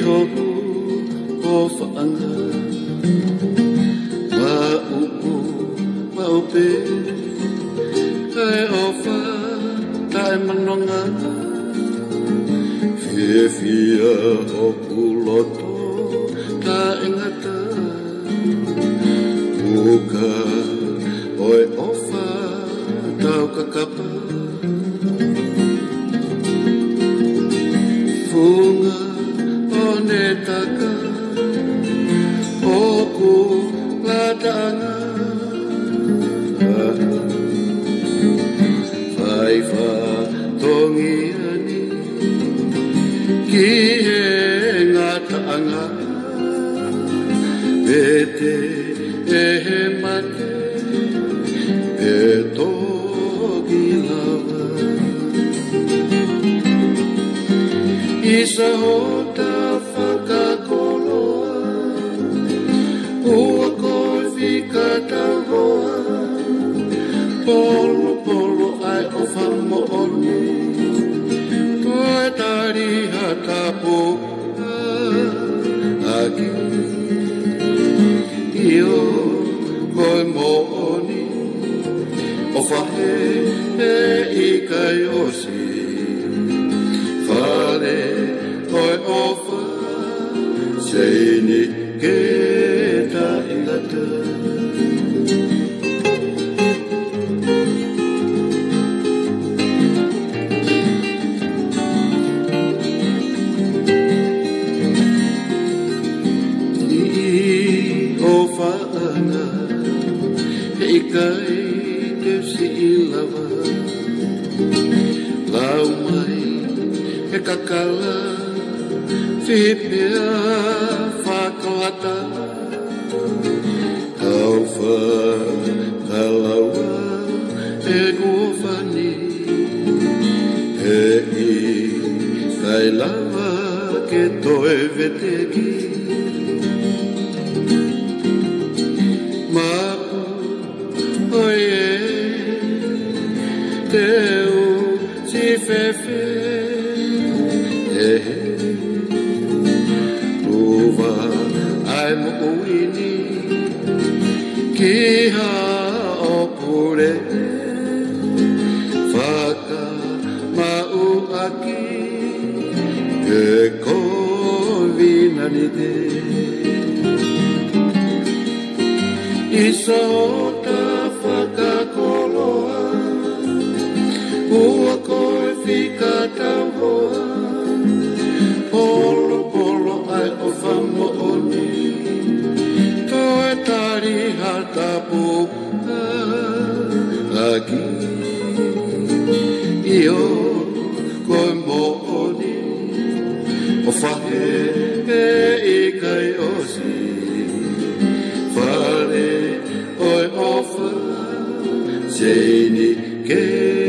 tohu o whaanga Wa upu, wa upe Kai o wha, kai manonga Fie fia o kuloto Ta ingata Uka oi o ne taka O ku ladanga Whai wha Isa hota whakakoloa Ua koe whika tahoa Polo polo ai o whamo oni Koe tari hatapo Aki Io koe mo oni O whahe e i kai osi Seini ke ta ingata. I o whaanga He i kai te si i lava Lau mai he kakala Whipea whakalata Kau wha kalaua e guwhani He i kai lava ke toe veteki Mapu oi e te u ai mo uini ki ha o pure Whaka mau aki e ko vinani te Isa o ta whakakoloa Ua koe whika tauhoa Aki Io koe mo oni O whahe e kai osi. Whare oi ofa Seini ke